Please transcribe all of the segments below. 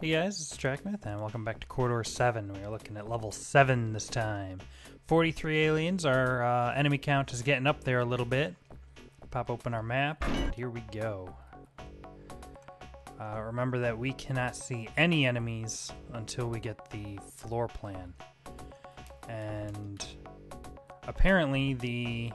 Hey guys, it's Drakmyth, and welcome back to Corridor 7. We are looking at level 7 this time. 43 aliens, our uh, enemy count is getting up there a little bit. Pop open our map, and here we go. Uh, remember that we cannot see any enemies until we get the floor plan. And apparently, the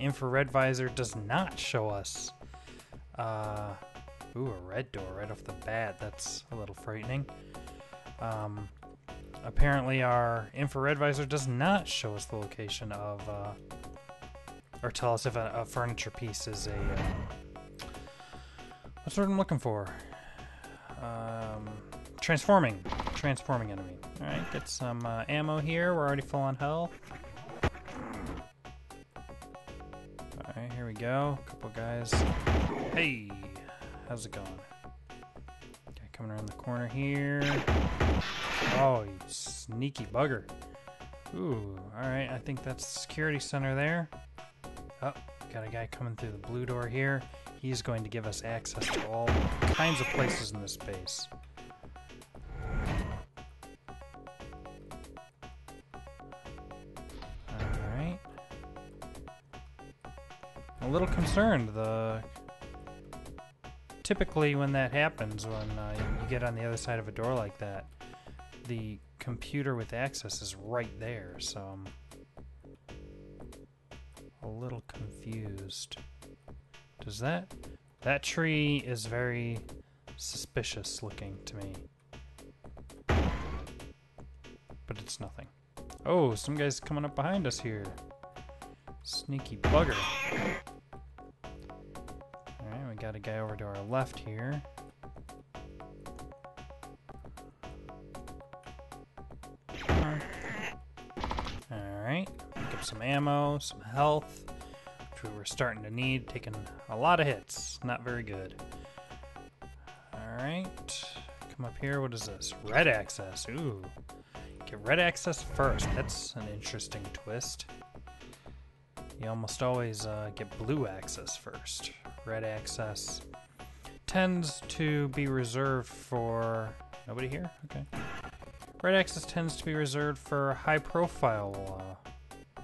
infrared visor does not show us. Uh, ooh, a red door right off the bat. That's a little frightening. Um, apparently, our infrared visor does not show us the location of, uh, or tell us if a, a furniture piece is a. Uh, what's the word I'm looking for? Um, transforming, transforming enemy. All right, get some uh, ammo here. We're already full on health. All right, here we go. A Couple guys. Hey, how's it going? Guy coming around the corner here. Oh, you sneaky bugger. Ooh, all right. I think that's the security center there. Oh, got a guy coming through the blue door here. He's going to give us access to all kinds of places in this base. Alright. A little concerned. The typically when that happens, when uh, you get on the other side of a door like that, the computer with access is right there. So I'm a little confused. Does that that tree is very suspicious looking to me. But it's nothing. Oh, some guy's coming up behind us here. Sneaky bugger. We got a guy over to our left here. Alright, pick up some ammo, some health, which we were starting to need, taking a lot of hits. Not very good. Alright, come up here. What is this? Red access. Ooh. Get red access first. That's an interesting twist. You almost always uh, get blue access first. Red access tends to be reserved for. Nobody here? Okay. Red access tends to be reserved for high profile uh,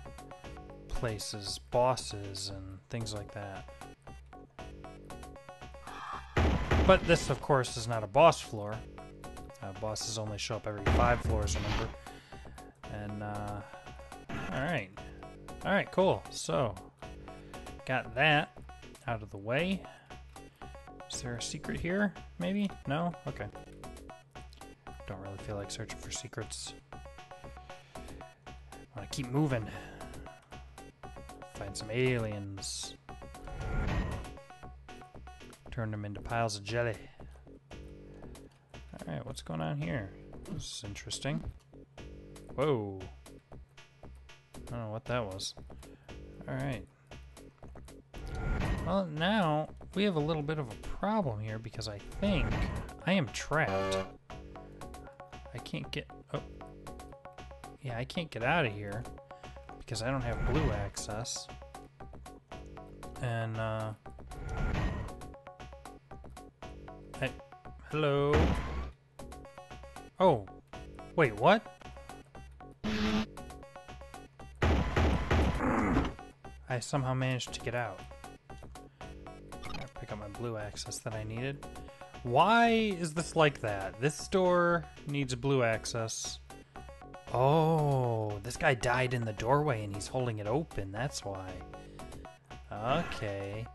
places, bosses, and things like that. But this, of course, is not a boss floor. Uh, bosses only show up every five floors, remember? And, uh, alright. Alright, cool. So, got that out of the way. Is there a secret here? Maybe? No? Okay. Don't really feel like searching for secrets. I Want to keep moving. Find some aliens. Turn them into piles of jelly. Alright, what's going on here? This is interesting. Whoa. I don't know what that was. Alright. Well, now we have a little bit of a problem here because I think I am trapped. I can't get. Oh. Yeah, I can't get out of here because I don't have blue access. And, uh. Hey. Hello? Oh. Wait, what? I somehow managed to get out. Blue access that I needed. Why is this like that? This door needs blue access. Oh, this guy died in the doorway and he's holding it open. That's why. Okay.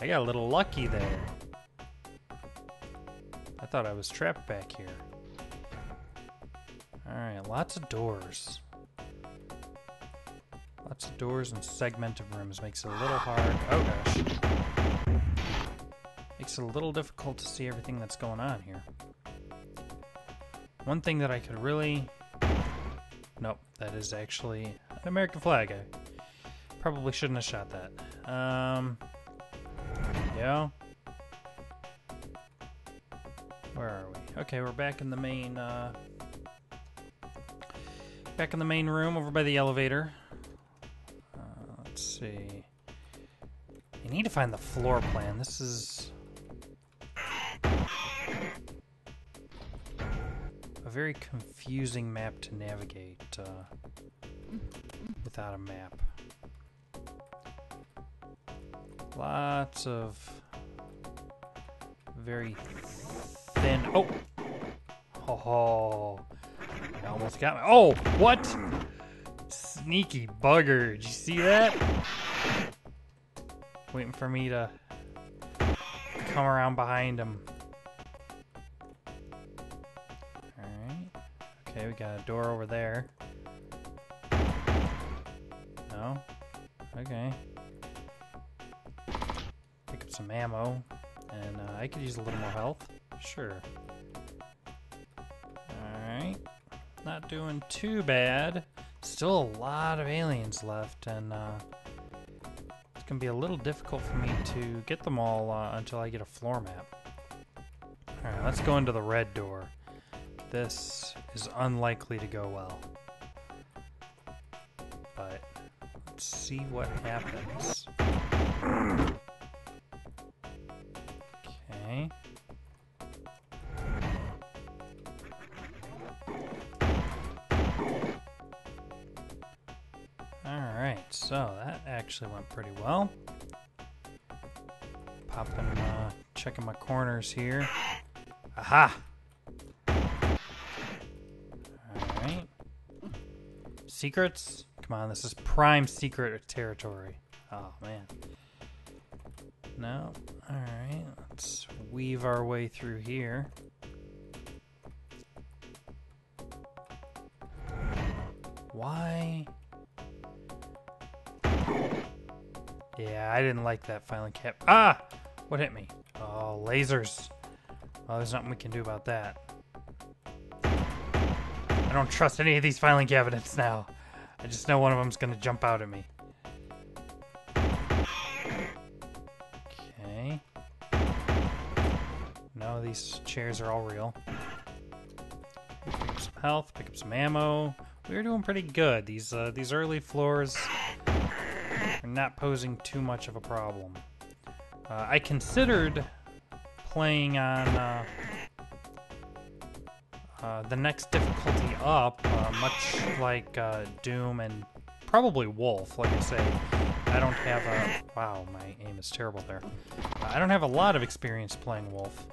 I got a little lucky there. I thought I was trapped back here. Alright, lots of doors. Lots of doors and segmented rooms makes it a little hard. Oh gosh. A little difficult to see everything that's going on here. One thing that I could really. Nope, that is actually an American flag. I probably shouldn't have shot that. Um. Yeah. Where are we? Okay, we're back in the main. Uh, back in the main room over by the elevator. Uh, let's see. I need to find the floor plan. This is. A very confusing map to navigate uh, without a map. Lots of very thin. Oh! Oh! You almost got me. Oh! What? Sneaky bugger. Did you see that? Waiting for me to come around behind him. Okay, we got a door over there. No? Okay. Pick up some ammo. And uh, I could use a little more health. Sure. Alright. Not doing too bad. Still a lot of aliens left, and uh, it's going to be a little difficult for me to get them all uh, until I get a floor map. Alright, let's go into the red door. This is unlikely to go well. But let's see what happens. Okay. Alright, so that actually went pretty well. Popping, uh, checking my corners here. Aha! Secrets? Come on, this is prime secret territory. Oh, man. No. Alright, let's weave our way through here. Why? Yeah, I didn't like that filing cap. Ah! What hit me? Oh, lasers. Oh, there's nothing we can do about that. I don't trust any of these filing cabinets now. I just know one of them's gonna jump out at me. Okay. No, these chairs are all real. Pick up some health, pick up some ammo. We're doing pretty good. These uh, these early floors are not posing too much of a problem. Uh, I considered playing on uh, uh, the next difficulty up, uh, much like uh, Doom and probably Wolf. Like I say, I don't have a. Wow, my aim is terrible there. I don't have a lot of experience playing Wolf,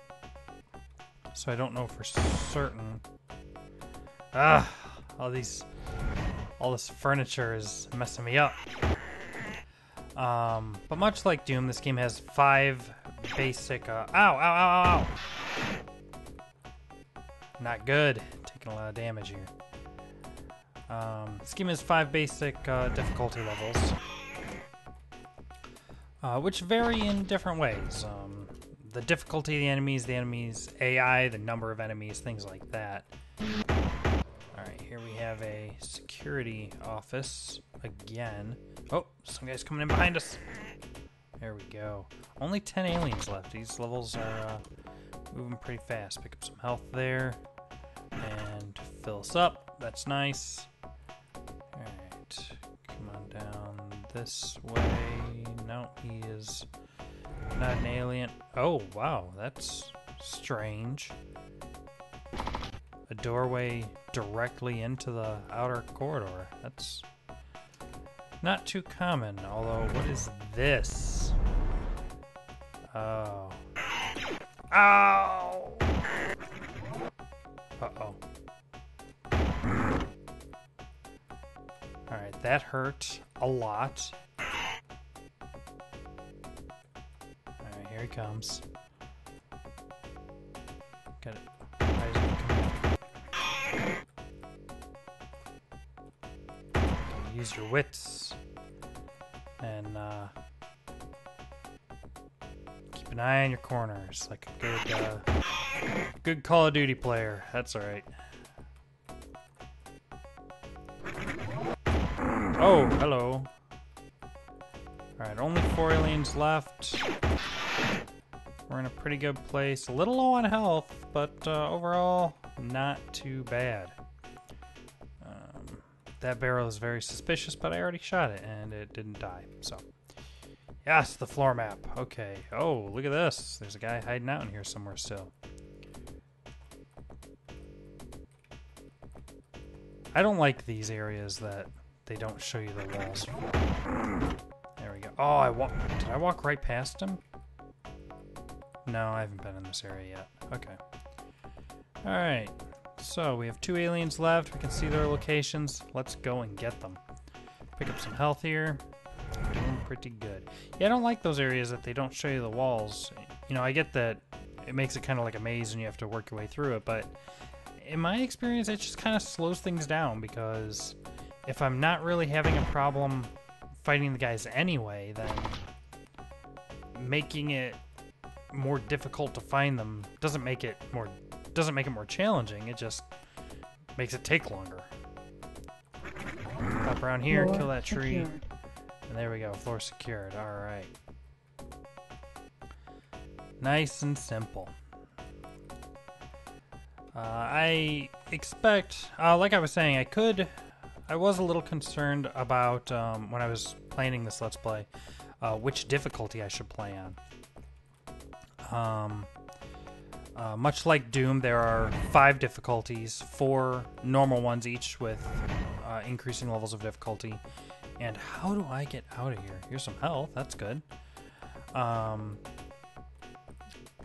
so I don't know for certain. Ah, all these, all this furniture is messing me up. Um, but much like Doom, this game has five basic. Uh, ow, ow, ow, ow, ow! Not good. Taking a lot of damage here. Um, game has five basic uh, difficulty levels, uh, which vary in different ways. Um, the difficulty of the enemies, the enemies' AI, the number of enemies, things like that. Alright, here we have a security office again. Oh, some guy's coming in behind us. There we go. Only 10 aliens left. These levels are uh, moving pretty fast. Pick up some health there. And fill us up. That's nice. Alright. Come on down this way. No, he is not an alien. Oh, wow. That's strange. A doorway directly into the outer corridor. That's not too common, although what is this? Oh. Ow! Uh-oh. Alright, that hurt a lot. Alright, here he comes. Got it. Use your wits. And, uh... An eye on your corners, like a good, uh... Good Call of Duty player. That's alright. Oh, hello. Alright, only four aliens left. We're in a pretty good place. A little low on health, but uh, overall, not too bad. Um, that barrel is very suspicious, but I already shot it and it didn't die. So, yes, the floor map. Okay. Oh, look at this. There's a guy hiding out in here somewhere still. I don't like these areas that they don't show you the walls. There we go. Oh, I walk. Did I walk right past him? No, I haven't been in this area yet. Okay. All right. So we have two aliens left. We can see their locations. Let's go and get them. Pick up some health here. Pretty good. Yeah, I don't like those areas that they don't show you the walls. You know, I get that it makes it kind of like a maze and you have to work your way through it, but in my experience, it just kind of slows things down because if I'm not really having a problem fighting the guys anyway, then making it more difficult to find them doesn't make it more doesn't make it more challenging. It just makes it take longer. Hop around here, kill that tree, secured. And there we go. Floor secured. All right. Nice and simple. Uh, I expect, uh, like I was saying, I could. I was a little concerned about um, when I was planning this Let's Play, uh, which difficulty I should play on. Um, uh, much like Doom, there are five difficulties, four normal ones each with uh, increasing levels of difficulty. And how do I get out of here? Here's some health. That's good. Um,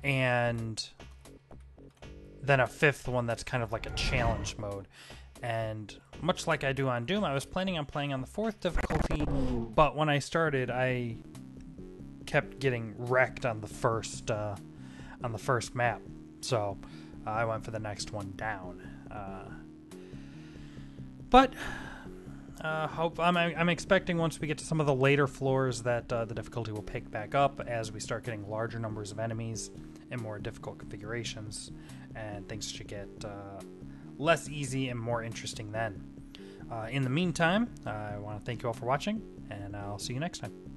and then a fifth one that's kind of like a challenge mode. And much like I do on Doom, I was planning on playing on the fourth difficulty, but when I started, I kept getting wrecked on the first uh, on the first map. So uh, I went for the next one down. Uh, but uh, hope I'm, I'm expecting once we get to some of the later floors that uh, the difficulty will pick back up as we start getting larger numbers of enemies and more difficult configurations, and things should get uh, less easy and more interesting then. Uh, in the meantime, I want to thank you all for watching, and I'll see you next time.